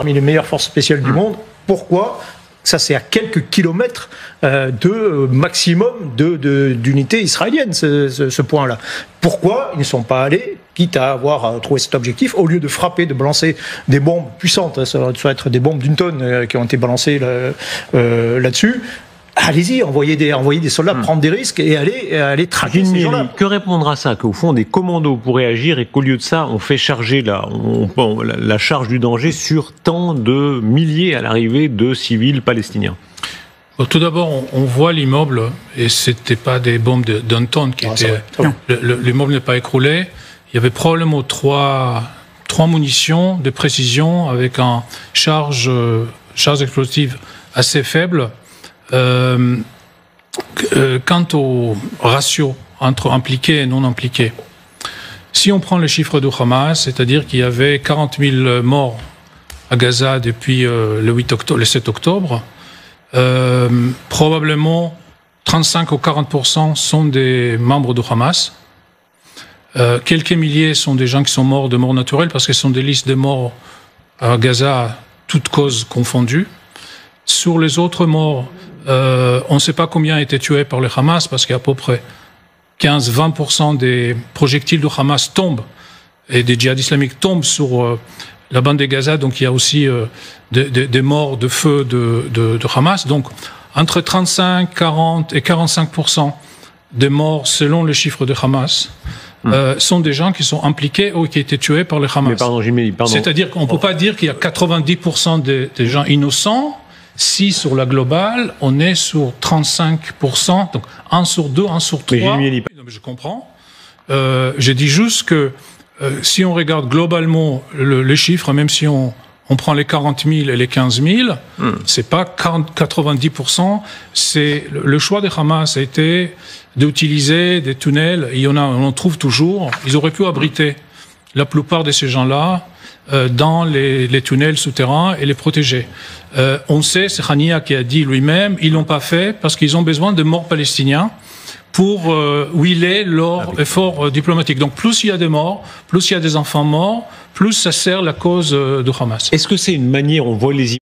parmi les meilleures forces spéciales du monde. Pourquoi? Ça, c'est à quelques kilomètres euh, de euh, maximum d'unités de, israéliennes, ce, ce, ce point-là. Pourquoi ils ne sont pas allés, quitte à avoir euh, trouvé cet objectif, au lieu de frapper, de balancer des bombes puissantes, hein, ça doit être des bombes d'une tonne qui ont été balancées là, là-dessus, allez-y, envoyez des, envoyez des soldats Hmm. prendre des risques et aller, et aller traquer ces gens-là. Que répondre à ça Qu'au fond, des commandos pourraient agir et qu'au lieu de ça, on fait charger la, on- on- la, la charge du danger sur tant de milliers à l'arrivée de civils palestiniens? Bon, tout d'abord, on, on voit l'immeuble et c'était pas des bombes de- d'un tonne qui Ah, étaient. L'immeuble n'est pas écroulé. Il y avait probablement trois, trois munitions de précision avec un charge, euh, charge explosive assez faible. Euh, euh, quant au ratio entre impliqués et non impliqués, si on prend le chiffre du Hamas, c'est-à-dire qu'il y avait 40 000 morts à Gaza depuis euh, le, 8 octobre, le 7 octobre, probablement 35 ou 40% sont des membres du Hamas. Quelques milliers sont des gens qui sont morts de mort naturelle parce que ce sont des listes de morts à Gaza, toutes causes confondues. Sur les autres morts, euh, on ne sait pas combien ont été tués par le Hamas parce qu'à peu près 15-20% des projectiles du Hamas tombent et des djihadistes islamiques tombent sur euh, la bande de Gaza. Donc il y a aussi euh, des, morts de feu de, Hamas. Donc entre 35, 40 et 45% des morts selon les chiffres de Hamas euh, sont des gens qui sont impliqués ou qui ont été tués par le Hamas. Mais pardon, pardon. C'est-à-dire qu'on ne peut pas dire qu'il y a 90% des, des gens innocents si sur la globale, on est sur 35%, donc 1 sur 2, 1 sur 3. Mais mais je comprends. Euh, je dis juste que euh, si on regarde globalement le- les chiffres, même si on, on prend les 40 000 et les 15 000, c'est pas 40, 90%. C'est le, le choix des Hamas a été d'utiliser des tunnels. Il y en a, on en trouve toujours. Ils auraient pu abriter la plupart de ces gens-là euh, dans les, les tunnels souterrains et les protéger. Euh, on sait, c'est Khania qui a dit lui-même, ils l'ont pas fait parce qu'ils ont besoin de morts palestiniens pour euh, huiler leur effort euh, diplomatique. Donc plus il y a des morts, plus il y a des enfants morts, plus ça sert la cause euh, de Hamas. Est-ce que c'est une manière, on voit les